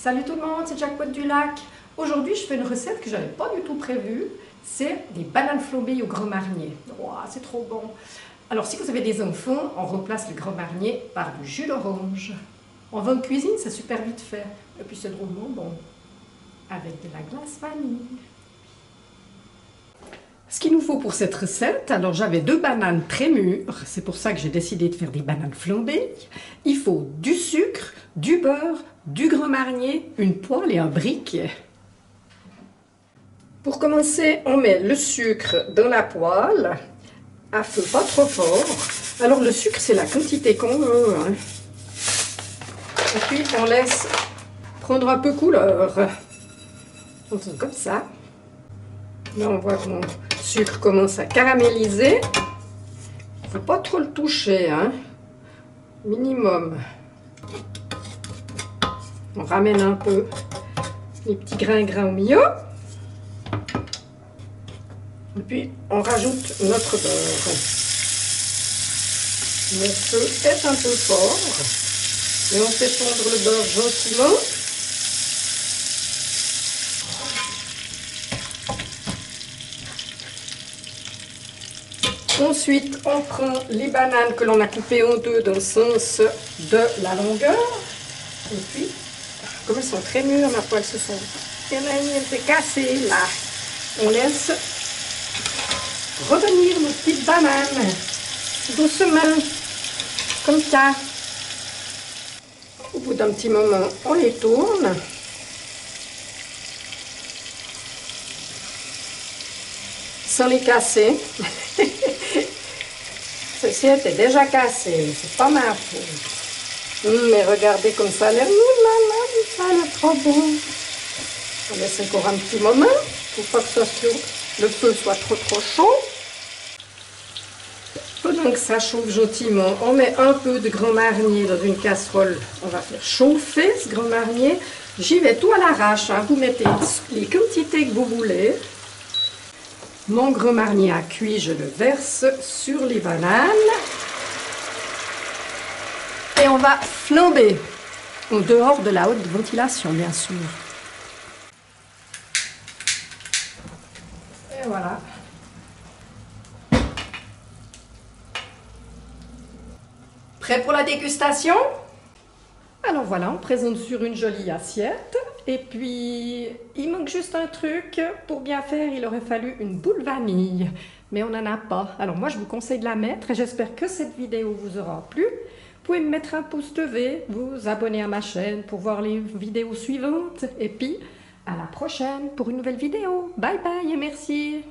Salut tout le monde, c'est Jackpot du Lac. Aujourd'hui, je fais une recette que je n'avais pas du tout prévue. C'est des bananes flambées au grand marnier. c'est trop bon. Alors, si vous avez des enfants, on remplace le grand marnier par du jus d'orange. En vin de cuisine, c'est super vite fait. Et puis, c'est drôlement bon. Avec de la glace vanille. Ce qu'il nous faut pour cette recette, alors j'avais deux bananes très mûres, c'est pour ça que j'ai décidé de faire des bananes flambées. Il faut du sucre, du beurre, du grand marnier, une poêle et un briquet. Pour commencer, on met le sucre dans la poêle, à feu pas trop fort. Alors le sucre, c'est la quantité qu'on veut. Hein. Et puis on laisse prendre un peu couleur. Comme ça. Là, on voit que mon sucre commence à caraméliser. Il ne faut pas trop le toucher, hein. Minimum. On ramène un peu les petits grains grains au milieu. Et puis, on rajoute notre beurre. Le feu est un peu fort. Et on fait fondre le beurre gentiment. Ensuite, on prend les bananes que l'on a coupées en deux dans le sens de la longueur. Et puis, comme elles sont très mûres, ma poêle se sont elles cassées là. On laisse revenir nos petites bananes doucement, comme ça. Au bout d'un petit moment, on les tourne. Sans les casser. Ceci était déjà cassé, c'est pas ma faute. Mais regardez comme ça a l'air, ça a l'air trop beau. On laisse encore un petit moment pour pas que le feu soit trop trop chaud. Pendant que ça chauffe gentiment, on met un peu de grand marnier dans une casserole. On va faire chauffer ce grand marnier. J'y vais tout à l'arrache. Hein. Vous mettez les quantités que vous voulez. Mon grand marnier a cuit, je le verse sur les bananes. On va flamber, en dehors de la haute ventilation, bien sûr. Et voilà. Prêt pour la dégustation? Alors voilà, on présente sur une jolie assiette. Et puis, il manque juste un truc. Pour bien faire, il aurait fallu une boule vanille. Mais on n'en a pas. Alors moi, je vous conseille de la mettre et j'espère que cette vidéo vous aura plu. Vous pouvez me mettre un pouce levé, vous abonner à ma chaîne pour voir les vidéos suivantes. Et puis, à la prochaine pour une nouvelle vidéo. Bye bye et merci